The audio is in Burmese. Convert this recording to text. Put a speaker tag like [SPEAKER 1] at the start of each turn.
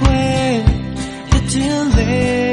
[SPEAKER 1] ပွဲတခြင်းလေး